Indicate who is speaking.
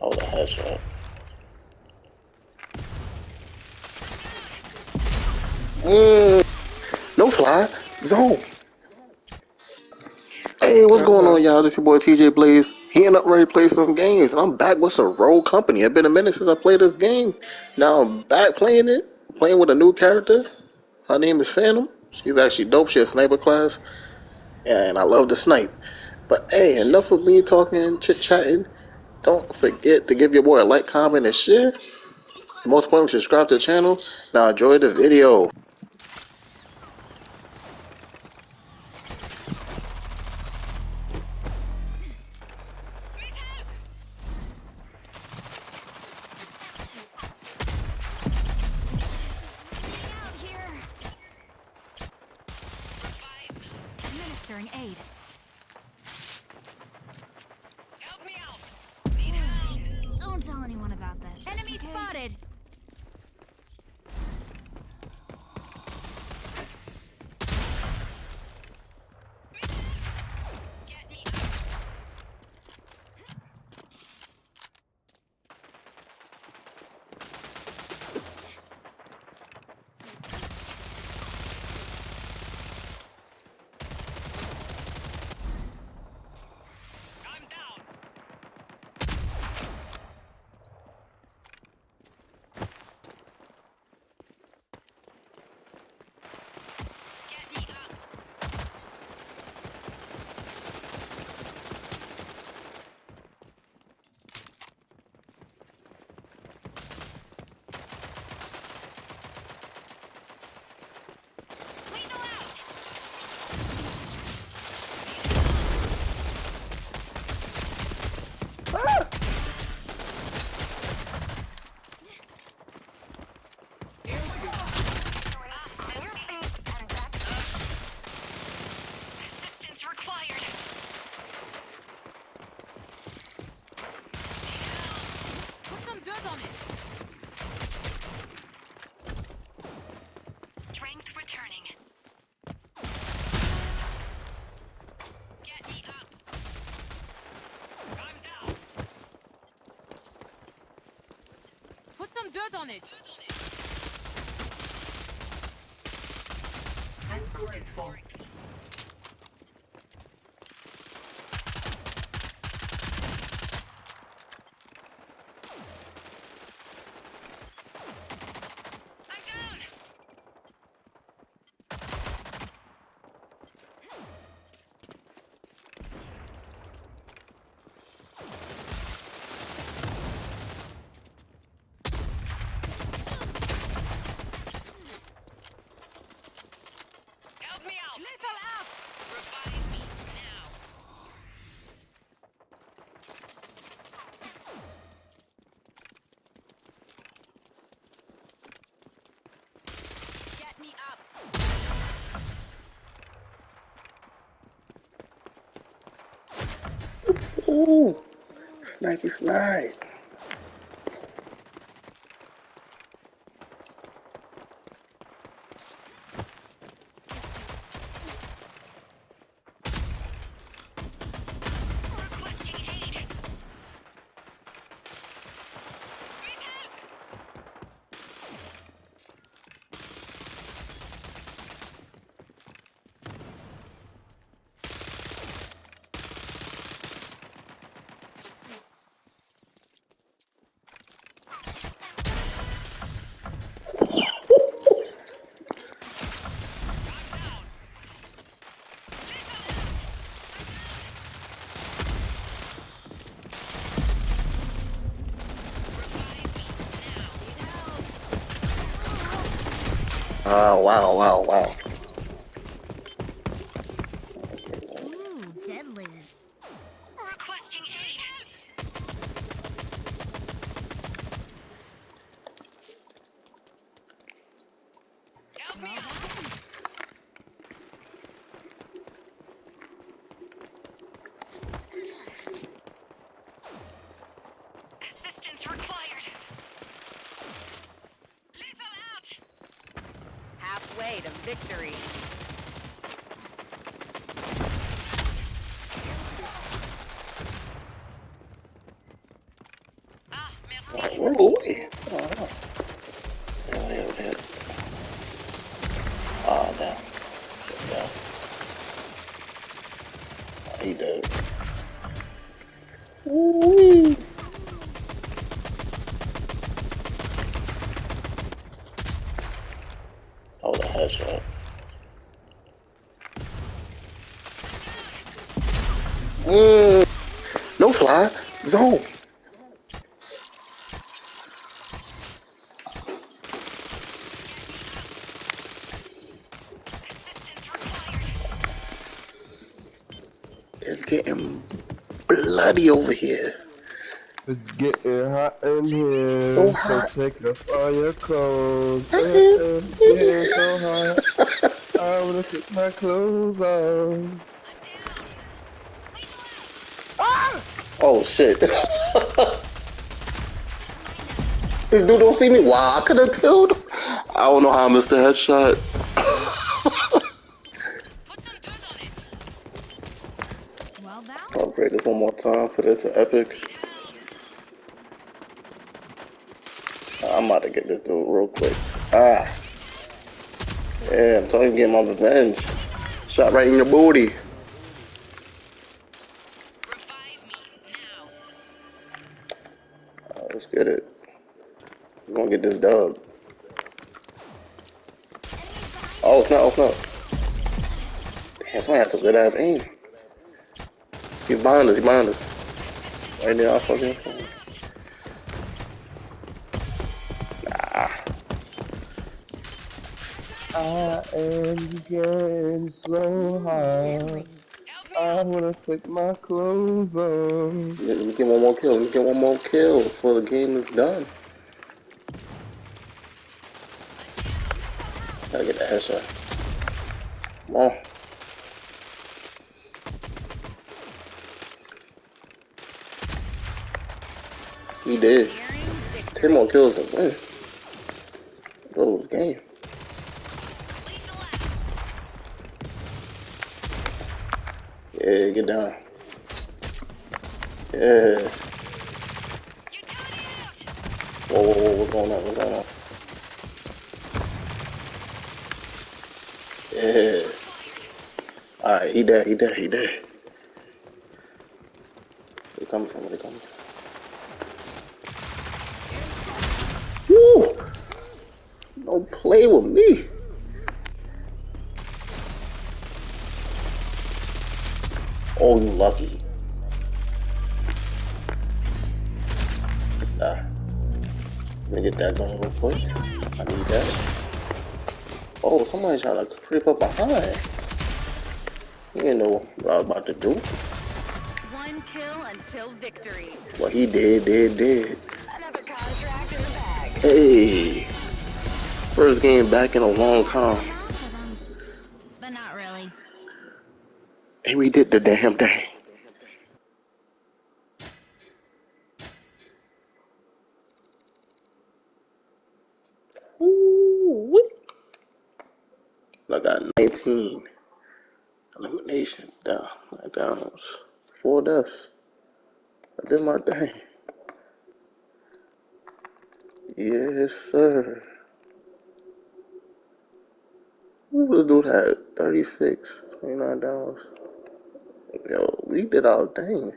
Speaker 1: Oh, the headshot. Mm. No fly. Zone. Hey, what's going on, y'all? This your boy TJ Blaze. He ain't up ready to play some games, and I'm back with some Rogue Company. It's been a minute since I played this game. Now I'm back playing it, playing with a new character. Her name is Phantom. She's actually dope. She has sniper class, and I love the snipe. But hey, enough of me talking, chit chatting. Don't forget to give your boy a like, comment, and share. And most importantly, subscribe to the channel. Now enjoy the video.
Speaker 2: Dirt on it.
Speaker 3: I'm
Speaker 1: Ooh, snipey snipe. Oh, wow, wow, wow.
Speaker 2: Victory.
Speaker 1: He dead. Ooh-wee. Headshot. Mm. No fly. Zone. It's getting bloody over here.
Speaker 4: It's getting hot in here,
Speaker 1: So
Speaker 4: so,
Speaker 1: hot.
Speaker 4: take off all your clothes. It's getting so hot. I wanna take my clothes off. Ah!
Speaker 1: Oh shit. this dude don't see me. Wow, I could have killed him. I don't know how I missed the headshot.
Speaker 3: Put some on it.
Speaker 5: Well.
Speaker 1: I'll upgrade this one more time. Put it to epic. I'm about to get this dude real quick. Ah. Yeah, I'm telling you, get my revenge. Shot right in your booty. Uh, let's get it. We're gonna get this dub. Oh, it's not, oh, it's not. Damn, somebody has a good ass aim. He's behind us, he's behind us. Right there, I fucking.
Speaker 4: I am getting so hot. I wanna take my clothes off.
Speaker 1: Let me get one more kill. Let me get one more kill before the game is done. Gotta get the headshot. Come on. He did. Ten more kills to win. Bro, this game. Yeah, get down. Yeah. Whoa, whoa, whoa, what's going on? What's going on? Yeah. Alright, he dead, he dead, he dead. Where they coming from? They coming from? Woo! Don't play with me. Oh, you lucky. Nah. Let me get that going real quick. I need that. Oh, somebody trying to creep up behind. You didn't know what I was about to do.
Speaker 2: One kill until victory.
Speaker 1: What he did, did, did.
Speaker 3: Another contract in the bag.
Speaker 1: Hey. First game back in a long time.
Speaker 5: Going on for them. But not really.
Speaker 1: And we did the damn thing. Ooh-wee. I got 19 elimination down, downs, four deaths. I did my thing. Yes, sir. Who the dude had 36, 29 downs? Yo, we did our thing.